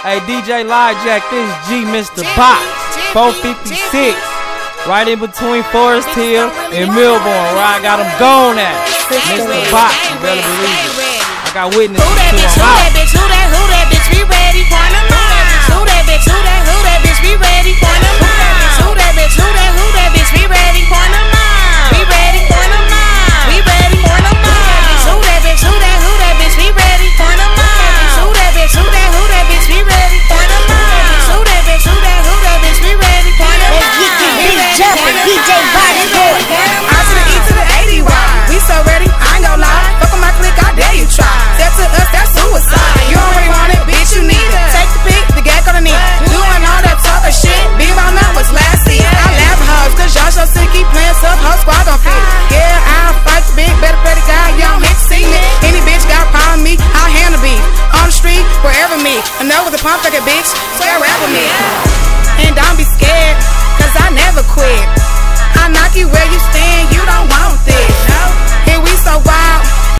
Hey, DJ Live Jack, this is G Mr. Box, 456. Right in between Forest Hill and Millbourne, where I got them gone at. Mr. Box, you better believe it. I got witnesses to him. Who playing sub, whole squad gon' fit. Yeah, I'll fight the big, better play the guy, y'all hit see me. Any bitch got a problem me, I'll handle beef. On the street, wherever me. Enough with the pump like a bitch, I rap with